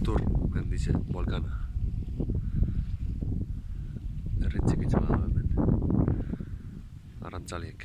Batur mendize, volkana. Herri txikitza bada hemen. Arantzaliek.